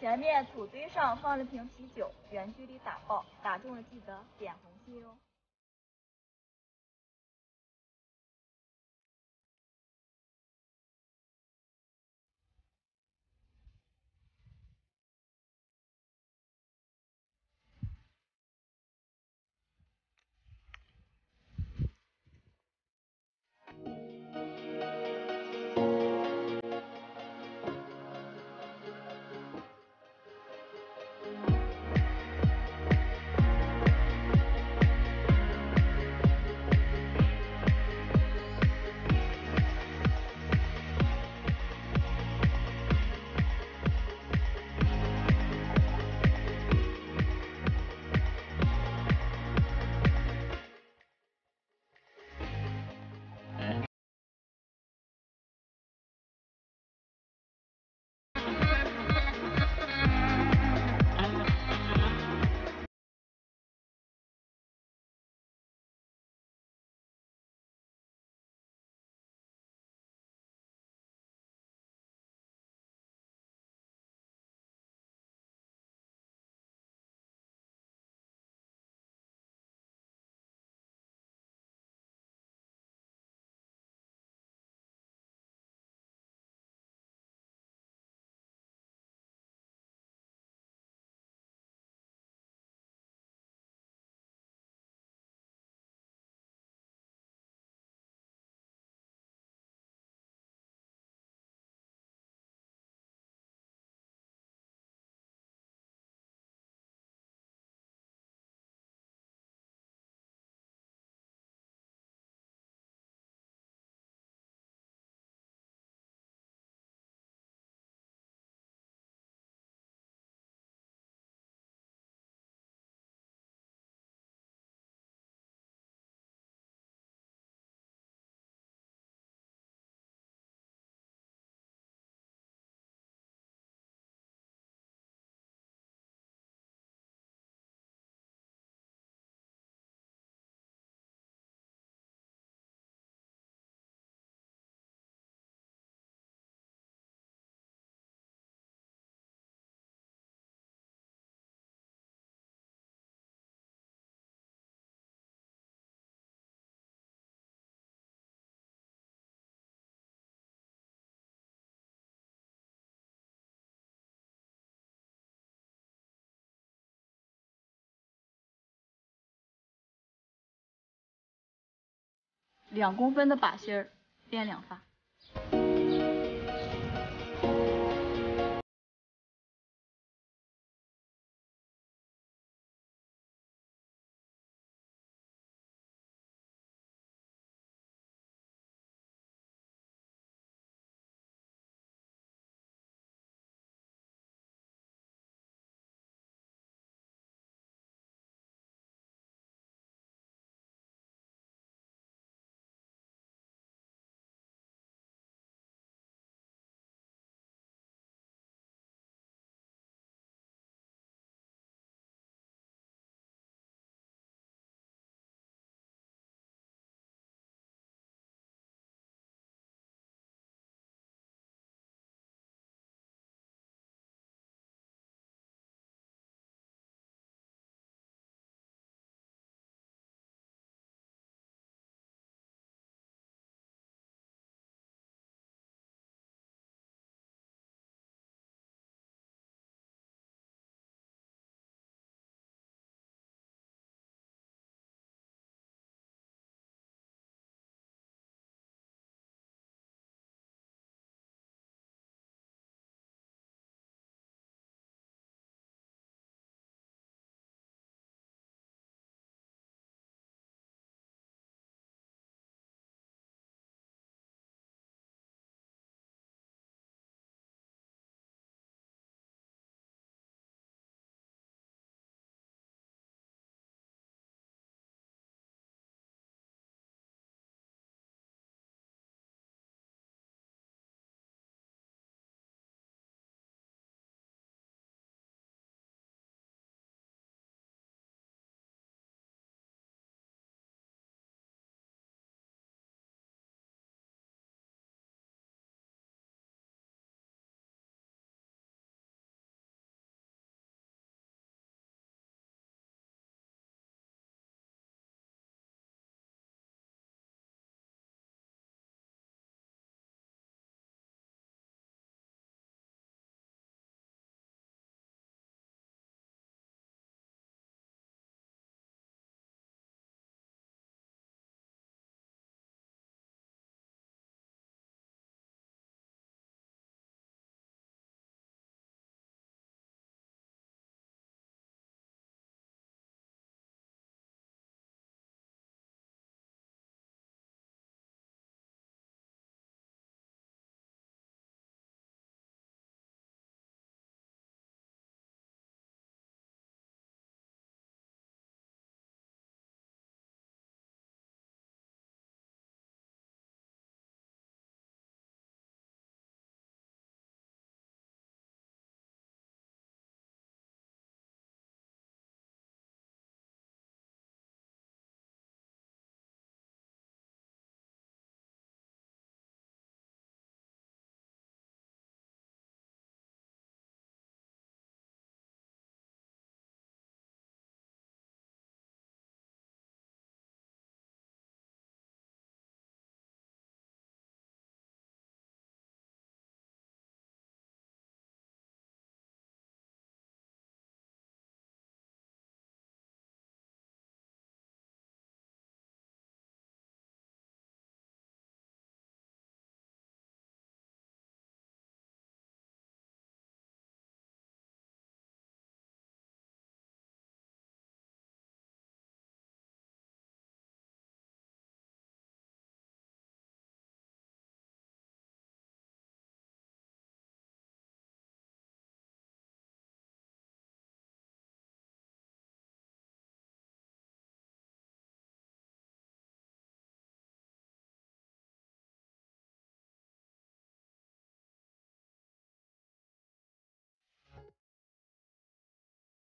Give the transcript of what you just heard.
前面土堆上放了瓶啤酒，远距离打爆，打中了记得点红心哟。两公分的把心儿，编两发。